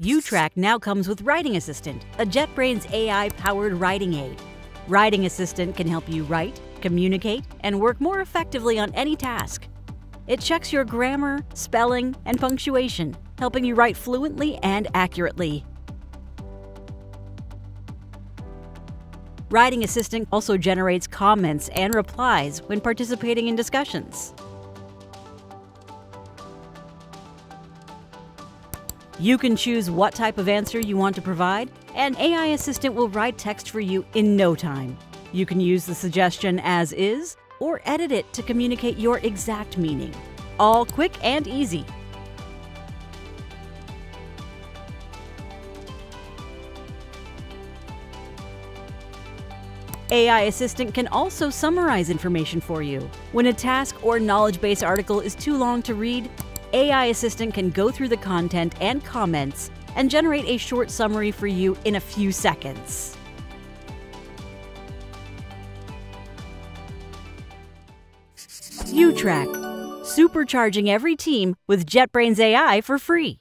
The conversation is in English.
YouTrack now comes with Writing Assistant, a JetBrains AI powered writing aid. Writing Assistant can help you write, communicate, and work more effectively on any task. It checks your grammar, spelling, and punctuation, helping you write fluently and accurately. Writing Assistant also generates comments and replies when participating in discussions. You can choose what type of answer you want to provide, and AI Assistant will write text for you in no time. You can use the suggestion as is or edit it to communicate your exact meaning. All quick and easy. AI Assistant can also summarize information for you. When a task or knowledge base article is too long to read, AI Assistant can go through the content and comments and generate a short summary for you in a few seconds. YouTrack, supercharging every team with JetBrains AI for free.